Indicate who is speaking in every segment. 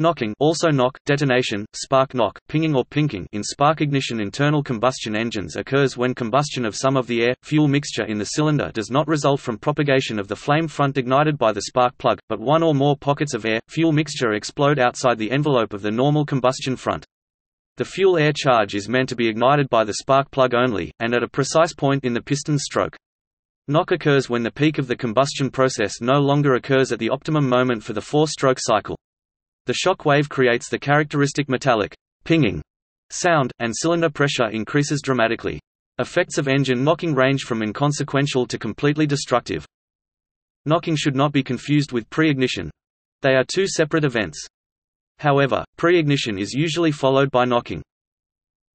Speaker 1: Knocking also knock, detonation, spark knock, pinging or pinking in spark ignition internal combustion engines occurs when combustion of some of the air-fuel mixture in the cylinder does not result from propagation of the flame front ignited by the spark plug, but one or more pockets of air-fuel mixture explode outside the envelope of the normal combustion front. The fuel-air charge is meant to be ignited by the spark plug only, and at a precise point in the piston stroke. Knock occurs when the peak of the combustion process no longer occurs at the optimum moment for the four-stroke cycle. The shock wave creates the characteristic metallic pinging sound, and cylinder pressure increases dramatically. Effects of engine knocking range from inconsequential to completely destructive. Knocking should not be confused with pre-ignition. They are two separate events. However, pre-ignition is usually followed by knocking.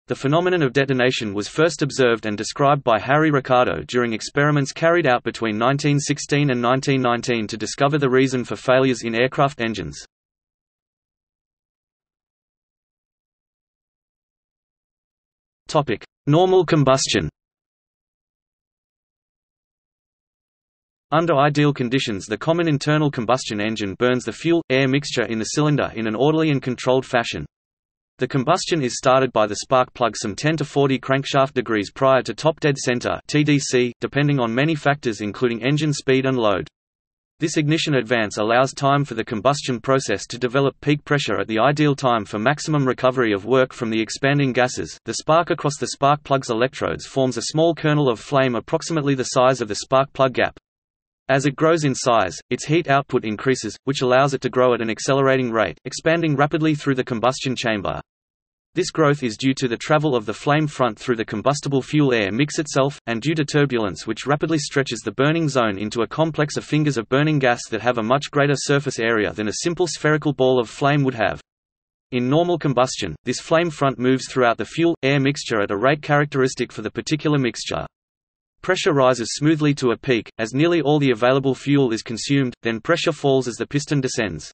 Speaker 1: The phenomenon of detonation was first observed and described by Harry Ricardo during experiments carried out between 1916 and 1919 to discover the reason for failures in aircraft engines. Topic: Normal combustion. Under ideal conditions the common internal combustion engine burns the fuel-air mixture in the cylinder in an orderly and controlled fashion. The combustion is started by the spark plug some 10 to 40 crankshaft degrees prior to top dead center (TDC), depending on many factors including engine speed and load. This ignition advance allows time for the combustion process to develop peak pressure at the ideal time for maximum recovery of work from the expanding gases. The spark across the spark plug's electrodes forms a small kernel of flame approximately the size of the spark plug gap. As it grows in size, its heat output increases, which allows it to grow at an accelerating rate, expanding rapidly through the combustion chamber. This growth is due to the travel of the flame front through the combustible fuel-air mix itself, and due to turbulence which rapidly stretches the burning zone into a complex of fingers of burning gas that have a much greater surface area than a simple spherical ball of flame would have. In normal combustion, this flame front moves throughout the fuel-air mixture at a rate characteristic for the particular mixture. Pressure rises smoothly to a peak, as nearly all the available fuel is consumed, then pressure falls as the piston descends.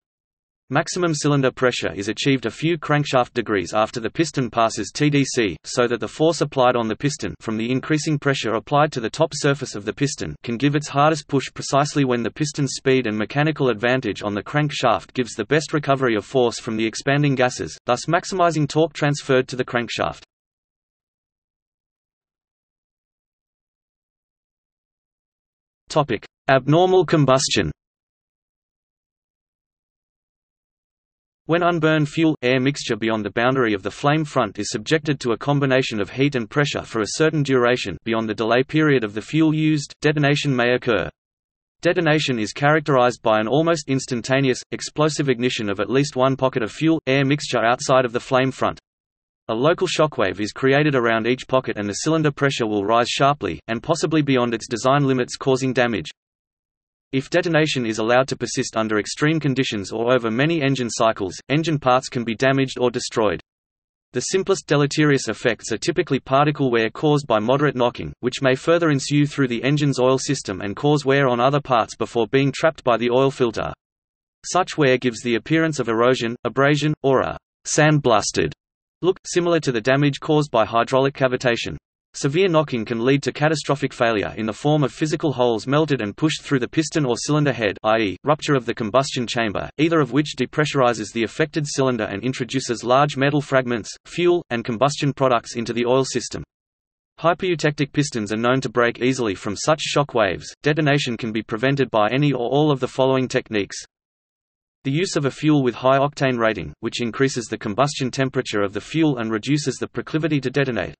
Speaker 1: Maximum cylinder pressure is achieved a few crankshaft degrees after the piston passes TDC, so that the force applied on the piston from the increasing pressure applied to the top surface of the piston can give its hardest push precisely when the piston's speed and mechanical advantage on the crankshaft gives the best recovery of force from the expanding gases, thus maximizing torque transferred to the crankshaft. Abnormal combustion When unburned fuel-air mixture beyond the boundary of the flame front is subjected to a combination of heat and pressure for a certain duration beyond the delay period of the fuel used, detonation may occur. Detonation is characterized by an almost instantaneous, explosive ignition of at least one pocket of fuel-air mixture outside of the flame front. A local shockwave is created around each pocket and the cylinder pressure will rise sharply, and possibly beyond its design limits causing damage. If detonation is allowed to persist under extreme conditions or over many engine cycles, engine parts can be damaged or destroyed. The simplest deleterious effects are typically particle wear caused by moderate knocking, which may further ensue through the engine's oil system and cause wear on other parts before being trapped by the oil filter. Such wear gives the appearance of erosion, abrasion, or a sandblasted look, similar to the damage caused by hydraulic cavitation. Severe knocking can lead to catastrophic failure in the form of physical holes melted and pushed through the piston or cylinder head i.e., rupture of the combustion chamber, either of which depressurizes the affected cylinder and introduces large metal fragments, fuel, and combustion products into the oil system. Hypereutectic pistons are known to break easily from such shock waves. Detonation can be prevented by any or all of the following techniques. The use of a fuel with high octane rating, which increases the combustion temperature of the fuel and reduces the proclivity to detonate.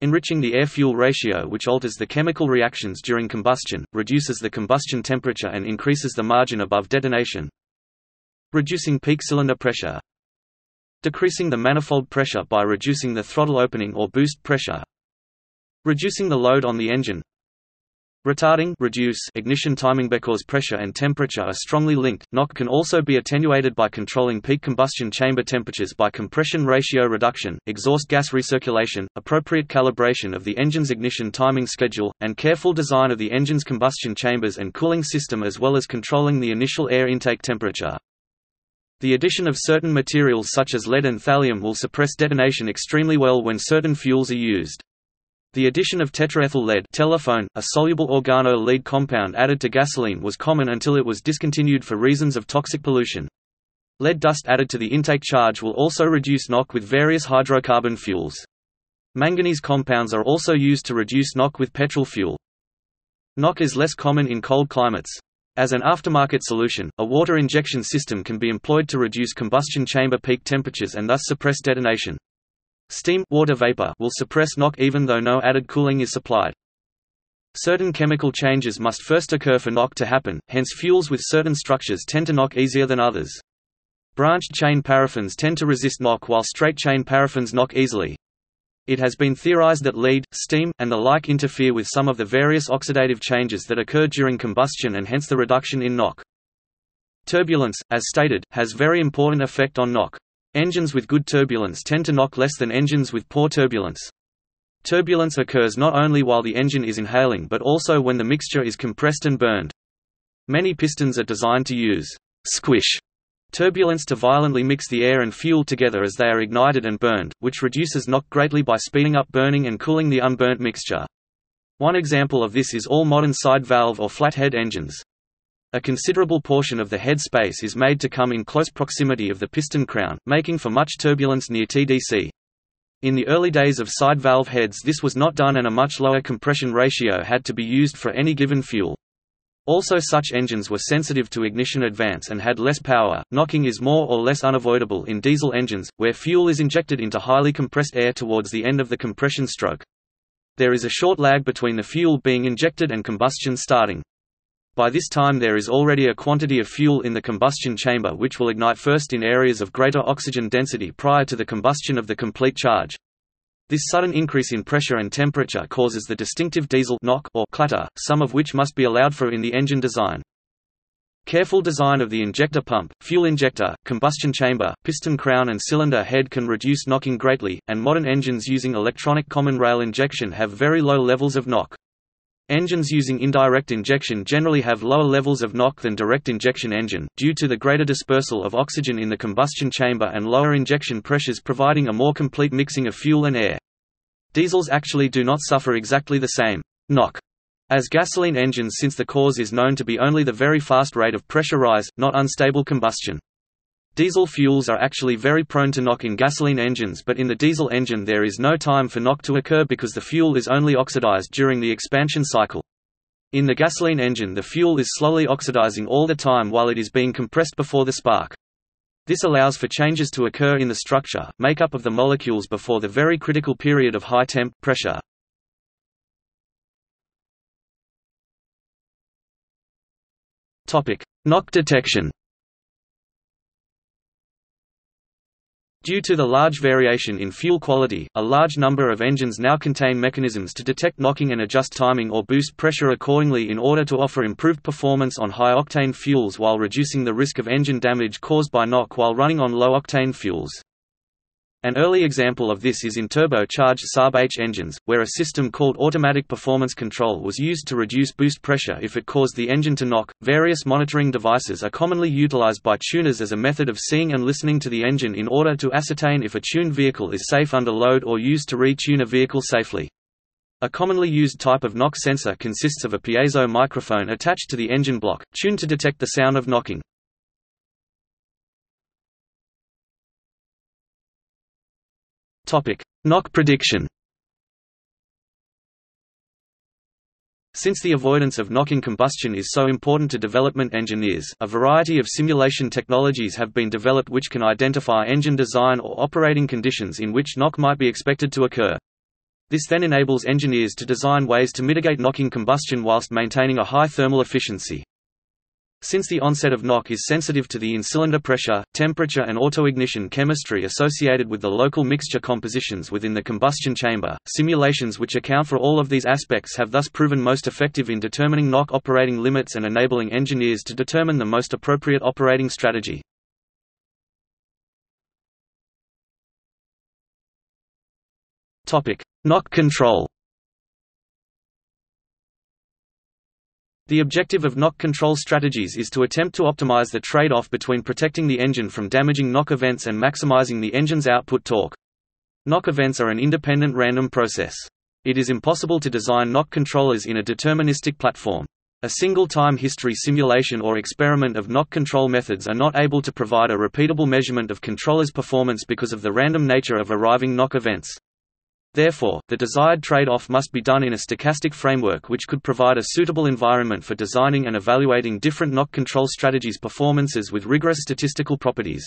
Speaker 1: Enriching the air-fuel ratio which alters the chemical reactions during combustion, reduces the combustion temperature and increases the margin above detonation. Reducing peak cylinder pressure. Decreasing the manifold pressure by reducing the throttle opening or boost pressure. Reducing the load on the engine. Retarding reduce ignition timing because pressure and temperature are strongly linked. Knock can also be attenuated by controlling peak combustion chamber temperatures by compression ratio reduction, exhaust gas recirculation, appropriate calibration of the engine's ignition timing schedule, and careful design of the engine's combustion chambers and cooling system as well as controlling the initial air intake temperature. The addition of certain materials such as lead and thallium will suppress detonation extremely well when certain fuels are used. The addition of tetraethyl lead telephone, a soluble organo-lead compound added to gasoline was common until it was discontinued for reasons of toxic pollution. Lead dust added to the intake charge will also reduce knock with various hydrocarbon fuels. Manganese compounds are also used to reduce knock with petrol fuel. Knock is less common in cold climates. As an aftermarket solution, a water injection system can be employed to reduce combustion chamber peak temperatures and thus suppress detonation. Steam water vapor will suppress knock even though no added cooling is supplied. Certain chemical changes must first occur for knock to happen, hence fuels with certain structures tend to knock easier than others. Branched chain paraffins tend to resist knock while straight chain paraffins knock easily. It has been theorized that lead, steam, and the like interfere with some of the various oxidative changes that occur during combustion and hence the reduction in knock. Turbulence, as stated, has very important effect on knock. Engines with good turbulence tend to knock less than engines with poor turbulence. Turbulence occurs not only while the engine is inhaling but also when the mixture is compressed and burned. Many pistons are designed to use squish turbulence to violently mix the air and fuel together as they are ignited and burned, which reduces knock greatly by speeding up burning and cooling the unburnt mixture. One example of this is all modern side valve or flathead engines. A considerable portion of the head space is made to come in close proximity of the piston crown, making for much turbulence near TDC. In the early days of side valve heads this was not done and a much lower compression ratio had to be used for any given fuel. Also such engines were sensitive to ignition advance and had less power. Knocking is more or less unavoidable in diesel engines, where fuel is injected into highly compressed air towards the end of the compression stroke. There is a short lag between the fuel being injected and combustion starting. By this time there is already a quantity of fuel in the combustion chamber which will ignite first in areas of greater oxygen density prior to the combustion of the complete charge. This sudden increase in pressure and temperature causes the distinctive diesel knock or clatter, some of which must be allowed for in the engine design. Careful design of the injector pump, fuel injector, combustion chamber, piston crown and cylinder head can reduce knocking greatly, and modern engines using electronic common rail injection have very low levels of knock. Engines using indirect injection generally have lower levels of knock than direct injection engine, due to the greater dispersal of oxygen in the combustion chamber and lower injection pressures providing a more complete mixing of fuel and air. Diesels actually do not suffer exactly the same knock as gasoline engines since the cause is known to be only the very fast rate of pressure rise, not unstable combustion. Diesel fuels are actually very prone to knock in gasoline engines but in the diesel engine there is no time for knock to occur because the fuel is only oxidized during the expansion cycle. In the gasoline engine the fuel is slowly oxidizing all the time while it is being compressed before the spark. This allows for changes to occur in the structure, makeup of the molecules before the very critical period of high temp pressure. Knock detection. Due to the large variation in fuel quality, a large number of engines now contain mechanisms to detect knocking and adjust timing or boost pressure accordingly in order to offer improved performance on high-octane fuels while reducing the risk of engine damage caused by knock while running on low-octane fuels. An early example of this is in turbocharged Saab-H engines, where a system called automatic performance control was used to reduce boost pressure if it caused the engine to knock. Various monitoring devices are commonly utilized by tuners as a method of seeing and listening to the engine in order to ascertain if a tuned vehicle is safe under load or used to retune a vehicle safely. A commonly used type of knock sensor consists of a piezo microphone attached to the engine block, tuned to detect the sound of knocking. Topic: Knock prediction. Since the avoidance of knocking combustion is so important to development engineers, a variety of simulation technologies have been developed which can identify engine design or operating conditions in which knock might be expected to occur. This then enables engineers to design ways to mitigate knocking combustion whilst maintaining a high thermal efficiency. Since the onset of knock is sensitive to the in-cylinder pressure, temperature and autoignition chemistry associated with the local mixture compositions within the combustion chamber, simulations which account for all of these aspects have thus proven most effective in determining knock operating limits and enabling engineers to determine the most appropriate operating strategy. Knock control The objective of knock control strategies is to attempt to optimize the trade-off between protecting the engine from damaging knock events and maximizing the engine's output torque. Knock events are an independent random process. It is impossible to design knock controllers in a deterministic platform. A single time history simulation or experiment of knock control methods are not able to provide a repeatable measurement of controllers' performance because of the random nature of arriving knock events. Therefore, the desired trade-off must be done in a stochastic framework which could provide a suitable environment for designing and evaluating different knock control strategies' performances with rigorous statistical properties.